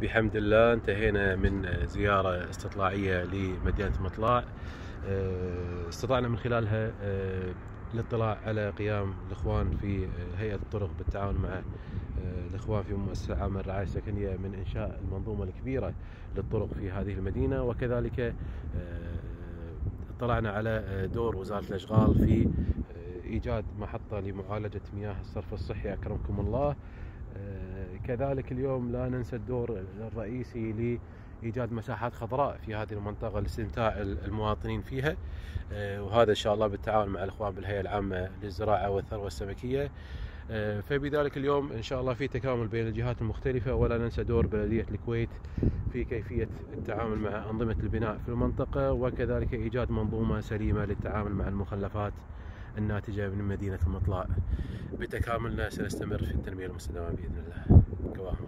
بحمد الله انتهينا من زيارة استطلاعية لمدينة مطلع. آه، استطعنا من خلالها آه، الاطلاع على قيام الإخوان في هيئة الطرق بالتعاون مع آه، الإخوان في مؤسسة عامه الرعاية السكنية من إنشاء المنظومة الكبيرة للطرق في هذه المدينة. وكذلك اطلعنا على دور وزارة الأشغال في إيجاد محطة لمعالجة مياه الصرف الصحي أكرمكم الله. كذلك اليوم لا ننسى الدور الرئيسي لإيجاد مساحات خضراء في هذه المنطقة لاستمتاع المواطنين فيها. آه، وهذا إن شاء الله بالتعاون مع الإخوان بالهيئة العامة للزراعة والثروة السمكية. آه، فبذلك اليوم إن شاء الله في تكامل بين الجهات المختلفة ولا ننسى دور بلدية الكويت في كيفية التعامل مع أنظمة البناء في المنطقة وكذلك إيجاد منظومة سليمة للتعامل مع المخلفات الناتجة من مدينة المطلع. بتكاملنا سنستمر في بإذن الله. قواهم الله